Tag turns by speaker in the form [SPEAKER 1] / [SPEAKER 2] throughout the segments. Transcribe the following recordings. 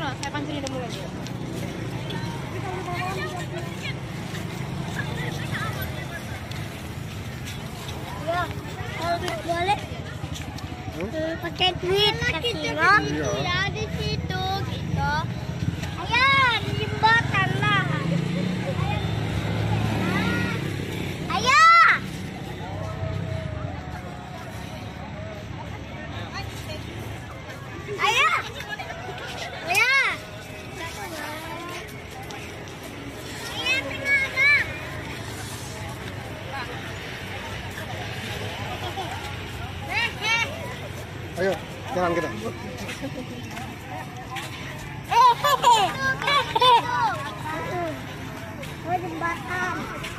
[SPEAKER 1] Ya, kalau boleh eh, pakai duit kasino.
[SPEAKER 2] Iya. Jalan kita.
[SPEAKER 1] Oh, jembatan.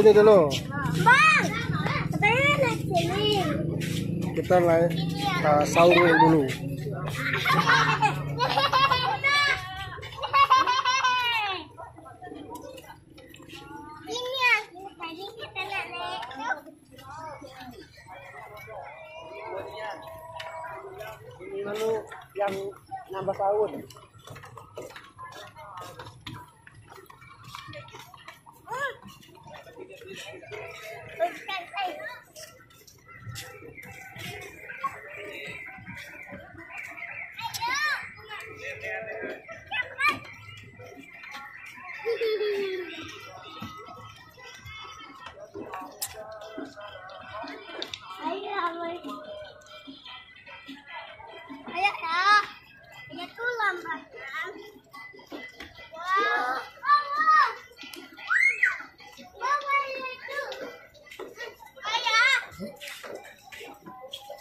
[SPEAKER 2] Sini dulu.
[SPEAKER 1] Bang, katanya naik sini.
[SPEAKER 2] Kita naik uh, sahur dulu.
[SPEAKER 1] Ini kita naik.
[SPEAKER 2] Ini lalu yang nambah sahur.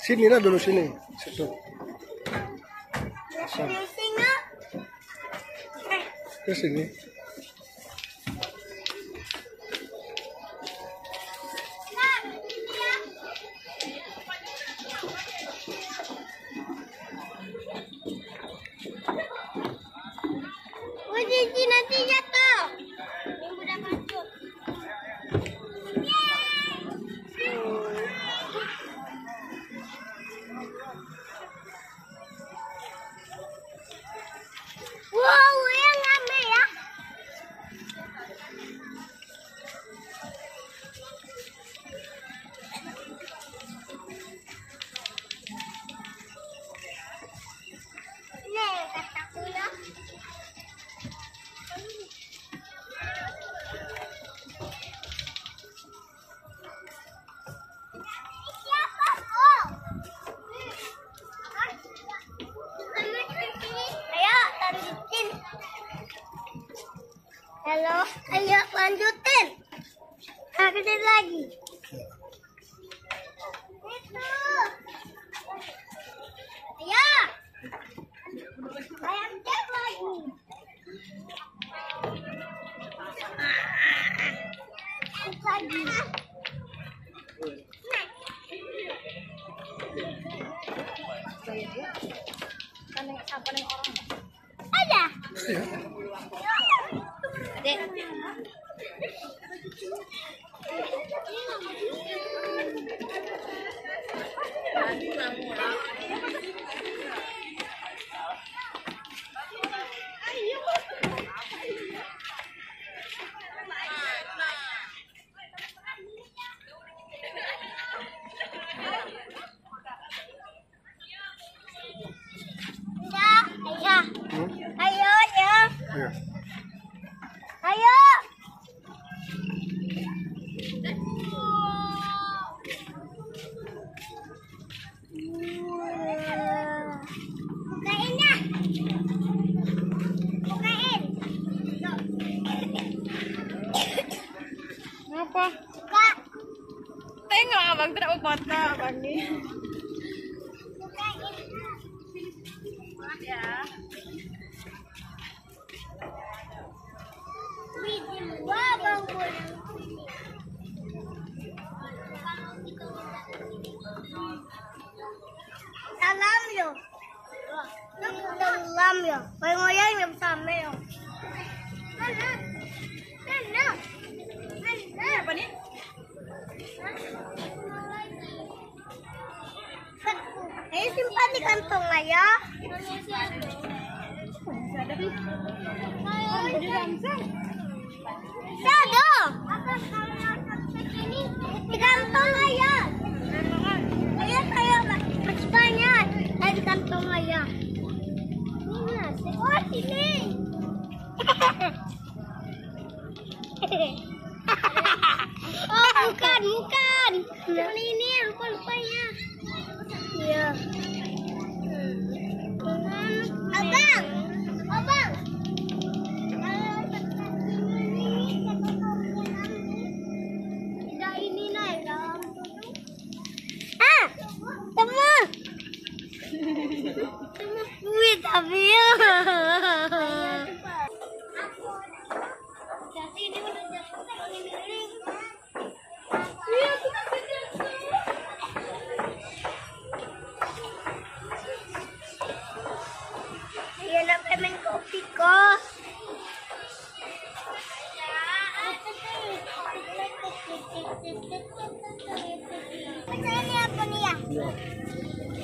[SPEAKER 2] Sini lah dulu sini. Situ.
[SPEAKER 1] Eh,
[SPEAKER 2] Ke sini.
[SPEAKER 1] Lagi. Ada. Udah, Samuel.
[SPEAKER 2] Vai
[SPEAKER 1] olhar meu
[SPEAKER 2] Samuel.
[SPEAKER 1] Ayo
[SPEAKER 2] simpan di kantong ya.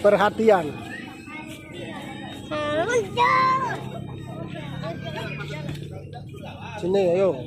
[SPEAKER 3] Perhatian. 呦
[SPEAKER 2] 今天
[SPEAKER 3] 有
[SPEAKER 4] 肉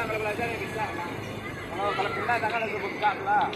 [SPEAKER 4] bisa kalau belajar ya bisa nah. kalau kalau pindah jangan langsung buka lah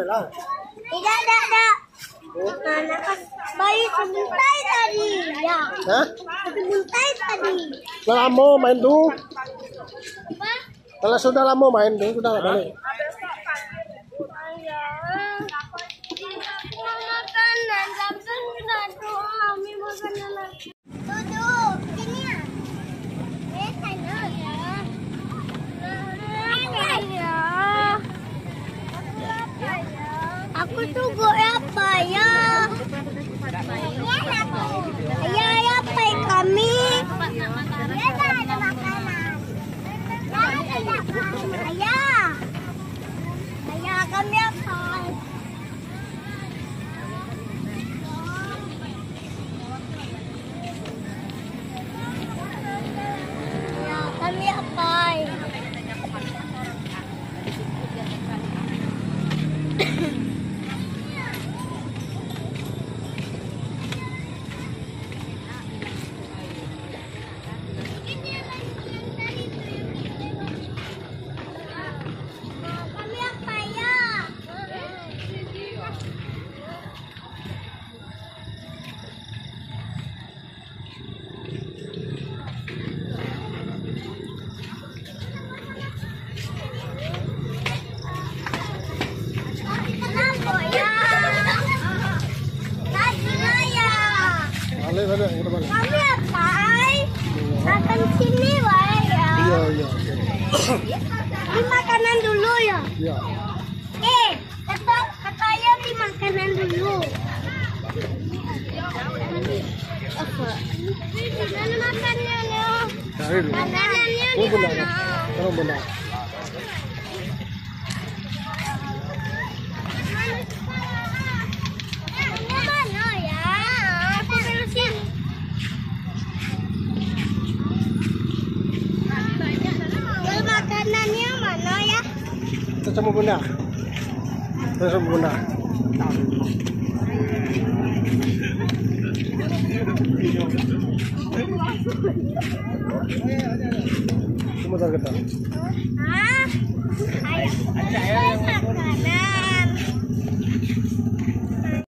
[SPEAKER 3] lah.
[SPEAKER 2] Tidak, tidak, tidak. Mana kan bayi sebentar tadi. Ya.
[SPEAKER 3] Hah?
[SPEAKER 2] Sebentar tadi.
[SPEAKER 3] Udah lama main tuh. Kalau sudah lama main tuh, sudah balik.
[SPEAKER 2] Ayah. Makanan, sampai sudah tuh kami makanan lagi. Duduk, sini ya. Eh, sana ya. Ayah. Aku tunggu apa ya? Ayah, ayah, apa kami? Ya, ada. Ayah. Ayah, kami Ya? Ya?
[SPEAKER 3] Kita sama bunda. Kita sama bunda. Sebentar kita.